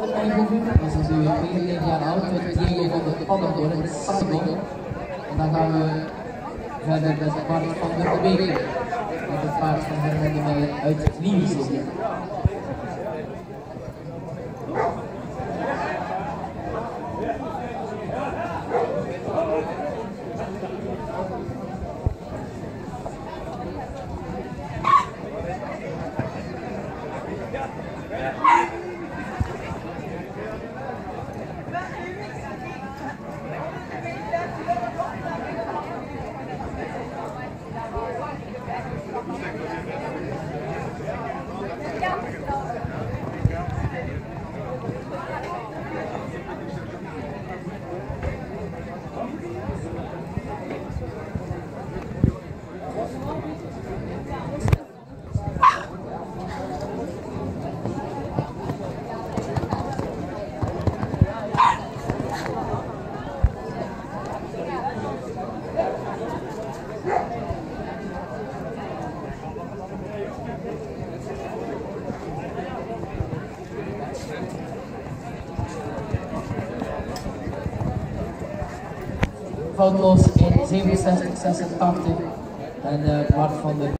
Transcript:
Dus als u 24 jaar oud met Diego van de Paddenborn en Saigon. En dan gaan we verder met het paard van de Beker. Met het paard van Herman de Meijer uit foto's en zeven 67 en and en part van the